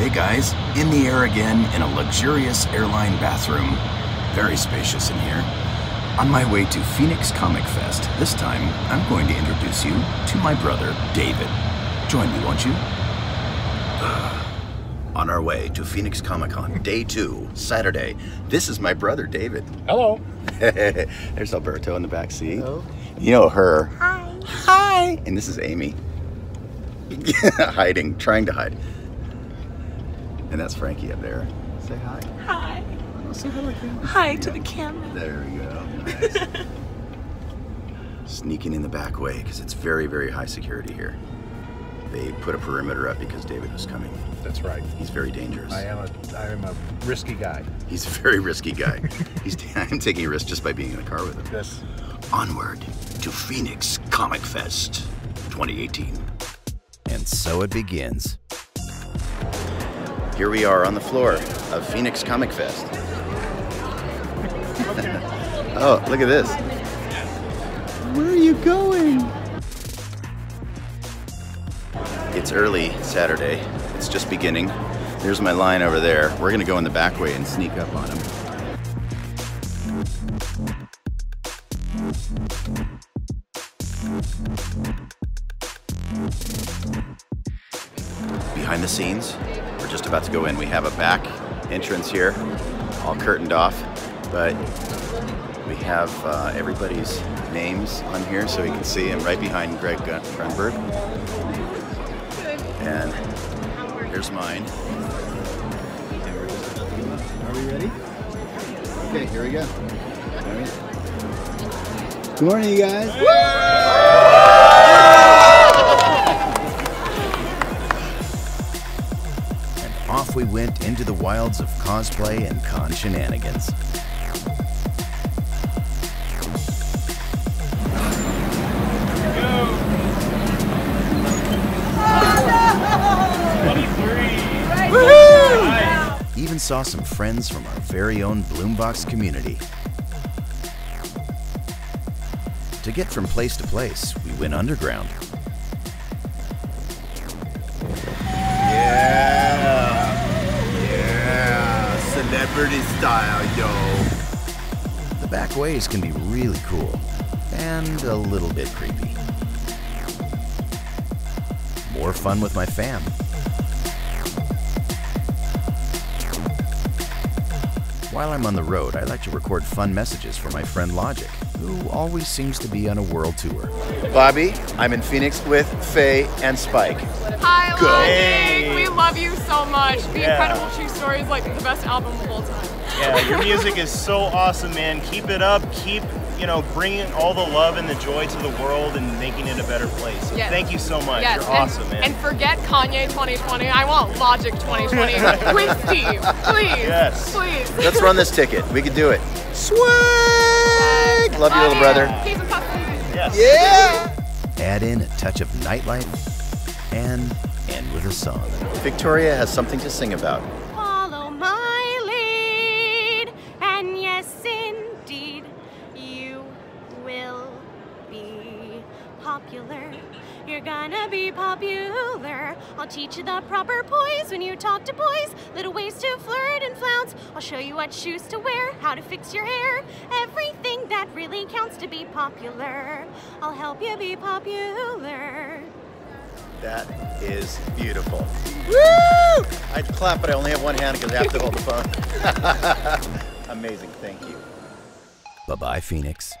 Hey guys, in the air again in a luxurious airline bathroom. Very spacious in here. On my way to Phoenix Comic Fest, this time I'm going to introduce you to my brother, David. Join me, won't you? On our way to Phoenix Comic Con, day two, Saturday. This is my brother, David. Hello. There's Alberto in the back seat. Hello. You know her. Hi. Hi. And this is Amy. Hiding, trying to hide. And that's Frankie up there. Say hi. Hi. Oh, say hi, hi to the camera. There we go. Nice. Sneaking in the back way because it's very, very high security here. They put a perimeter up because David was coming. That's right. He's very dangerous. I am a I am a risky guy. He's a very risky guy. He's I'm taking a risk just by being in the car with him. Yes. Onward to Phoenix Comic Fest 2018. And so it begins. Here we are on the floor of Phoenix Comic Fest. oh, look at this. Where are you going? It's early Saturday. It's just beginning. There's my line over there. We're gonna go in the back way and sneak up on him. Behind the scenes, just about to go in. We have a back entrance here, all curtained off, but we have uh, everybody's names on here so you can see them right behind Greg Grunberg. And here's mine. Are we ready? Okay, here we go. Good morning, you guys. And off we went into the wilds of cosplay and con shenanigans. Even saw some friends from our very own Blumvox community. To get from place to place, we went underground. Yeah, celebrity style, yo. The back ways can be really cool and a little bit creepy. More fun with my fam. While I'm on the road, I like to record fun messages for my friend Logic, who always seems to be on a world tour. Bobby, I'm in Phoenix with Faye and Spike. Hi, Go. Logic. Hey. We love you so much. The Yeah. Incredible True Story is like the best album of all time. Yeah, your music is so awesome, man. Keep it up. Keep, you know, bringing all the love and the joy to the world and making it a better place. So Yes. thank you so much. Yes, You're and, awesome, man. and forget Kanye 2020. I want Logic 2020 with Steve. Please. Yes. Please. Let's run this ticket. We can do it. Swag! Love you, little brother. Peace and puffs. yes. Yeah! Add in a touch of nightlife and end with a song. Victoria has something to sing about. You're gonna be popular. I'll teach you the proper poise when you talk to boys. Little ways to flirt and flounce. I'll show you what shoes to wear, how to fix your hair. Everything that really counts to be popular. I'll help you be popular. That is beautiful. Woo! I'd clap, but I only have one hand because I have to hold the phone. Amazing. Thank you. Bye bye, Phoenix.